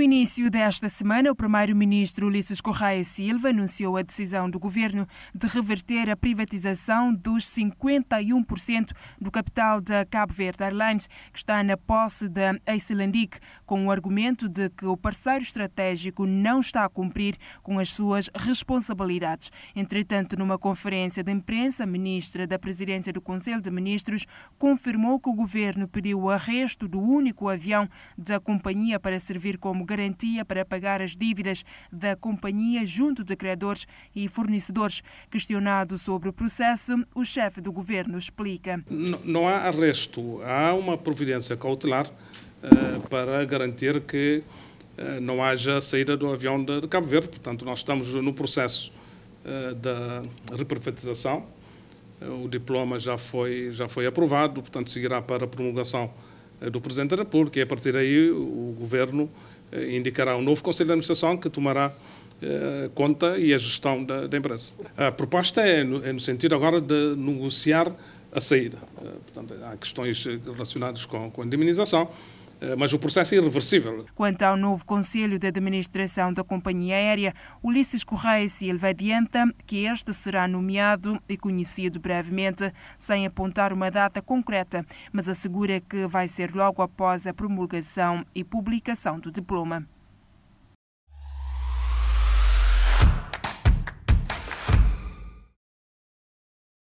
No início desta semana, o primeiro-ministro Ulisses Correia Silva anunciou a decisão do governo de reverter a privatização dos 51% do capital da Cabo Verde Airlines, que está na posse da Icelandic, com o argumento de que o parceiro estratégico não está a cumprir com as suas responsabilidades. Entretanto, numa conferência de imprensa, a ministra da Presidência do Conselho de Ministros confirmou que o governo pediu o arresto do único avião da companhia para servir como garantia para pagar as dívidas da companhia junto de criadores e fornecedores. Questionado sobre o processo, o chefe do governo explica. Não, não há arresto, há uma providência cautelar uh, para garantir que uh, não haja saída do avião de, de, Cabo Verde. Portanto, nós estamos no processo uh, da reprivatização. O diploma já foi, já foi aprovado, portanto, seguirá para a promulgação do Presidente da República e, a partir daí, o Governo indicará um novo Conselho de Administração que tomará eh, conta e a gestão da, da empresa. A proposta é no, é no, sentido agora de negociar a saída. Eh, portanto, há questões relacionadas com, com a indemnização, mas o processo é irreversível. Quanto ao novo Conselho de Administração da Companhia Aérea, Ulisses Correia Silva adianta que este será nomeado e conhecido brevemente, sem apontar uma data concreta, mas assegura que vai ser logo após a promulgação e publicação do diploma.